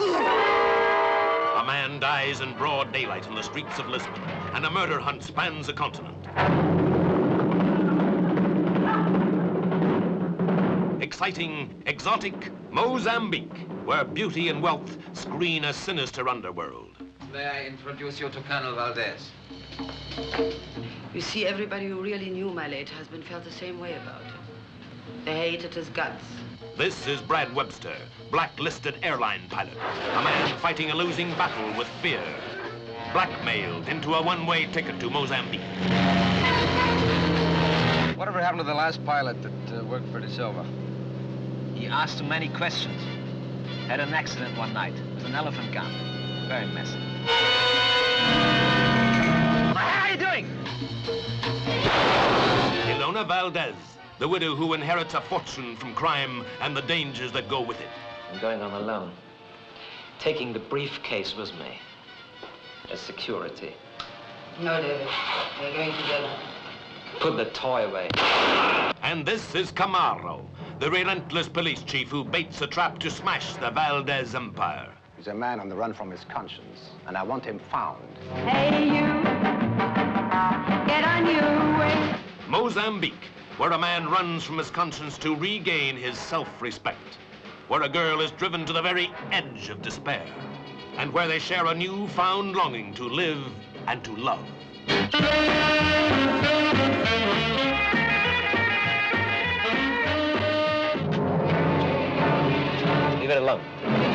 A man dies in broad daylight in the streets of Lisbon, and a murder hunt spans a continent. Exciting, exotic Mozambique, where beauty and wealth screen a sinister underworld. May I introduce you to Colonel Valdez? You see, everybody who really knew my late husband felt the same way about him. They hated his guts. This is Brad Webster, blacklisted airline pilot, a man fighting a losing battle with fear, blackmailed into a one-way ticket to Mozambique. Whatever happened to the last pilot that uh, worked for De Silva? He asked too many questions. Had an accident one night with an elephant gun. Very messy. How are you doing? Ilona Valdez, the widow who inherits a fortune from crime and the dangers that go with it. I'm going on alone. Taking the briefcase with me. As security. No, David. We're going together. Put the toy away. And this is Camaro, the relentless police chief who baits a trap to smash the Valdez empire. He's a man on the run from his conscience, and I want him found. Hey, you, get on your way. Mozambique, where a man runs from his conscience to regain his self-respect, where a girl is driven to the very edge of despair, and where they share a newfound longing to live and to love. Leave it alone.